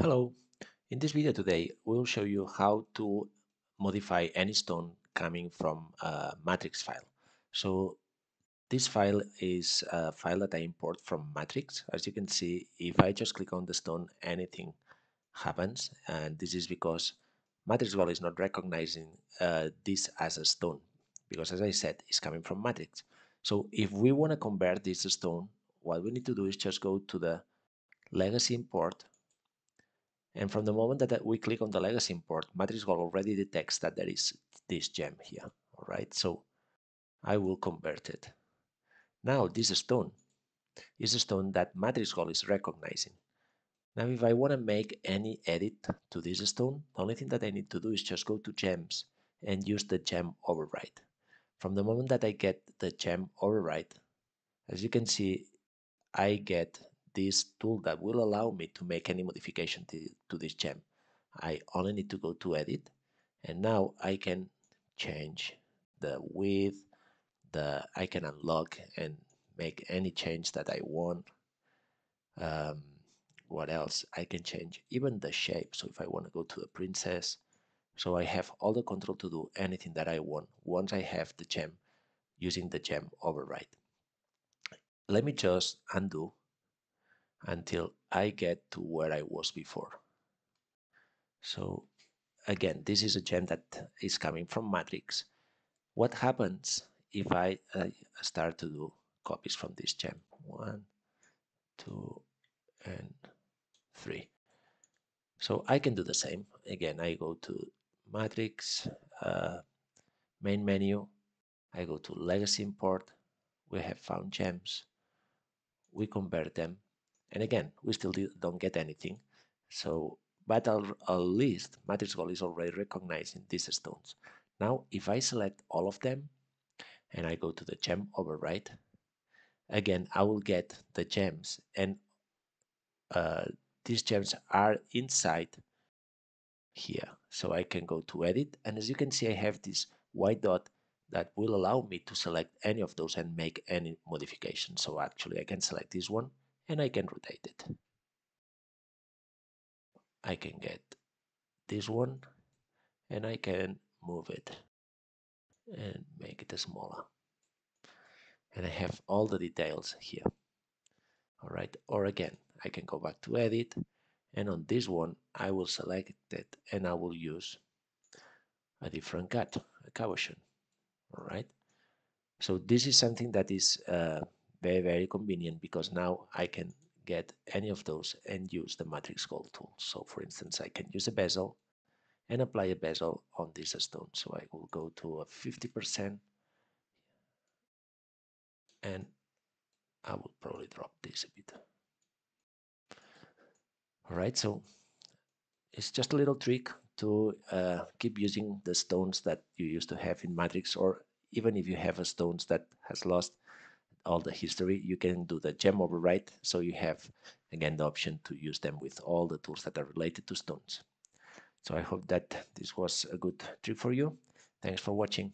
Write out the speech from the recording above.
Hello, in this video today we'll show you how to modify any stone coming from a matrix file. So this file is a file that I import from matrix. As you can see, if I just click on the stone, anything happens and this is because MatrixGold is not recognizing uh, this as a stone because as I said, it's coming from matrix. So if we want to convert this stone, what we need to do is just go to the legacy import and from the moment that we click on the legacy import, MatrixGold already detects that there is this gem here. All right, so I will convert it. Now this stone is a stone that MatrixGold is recognizing. Now if I want to make any edit to this stone, the only thing that I need to do is just go to gems and use the gem override. From the moment that I get the gem override, as you can see, I get this tool that will allow me to make any modification to, to this gem. I only need to go to edit and now I can change the width, the I can unlock and make any change that I want. Um, what else? I can change even the shape. So if I want to go to the princess, so I have all the control to do anything that I want once I have the gem using the gem override. Let me just undo until I get to where I was before. So again, this is a gem that is coming from matrix. What happens if I uh, start to do copies from this gem? One, two, and three. So I can do the same. Again, I go to matrix, uh, main menu, I go to legacy import, we have found gems, we convert them and again, we still don't get anything. So, but at least MatrixGold is already recognizing these stones. Now, if I select all of them and I go to the gem override, again, I will get the gems and uh, these gems are inside here. So I can go to edit and as you can see, I have this white dot that will allow me to select any of those and make any modification. So actually I can select this one and I can rotate it. I can get this one and I can move it and make it smaller. And I have all the details here. All right, or again, I can go back to edit and on this one, I will select it and I will use a different cut, a cabochon. All right. So this is something that is uh, very very convenient because now I can get any of those and use the MatrixGold tool. So for instance I can use a bezel and apply a bezel on this stone. So I will go to a 50% and I will probably drop this a bit. Alright so it's just a little trick to uh, keep using the stones that you used to have in matrix or even if you have a stones that has lost all the history, you can do the gem override. So you have, again, the option to use them with all the tools that are related to stones. So I hope that this was a good trick for you. Thanks for watching.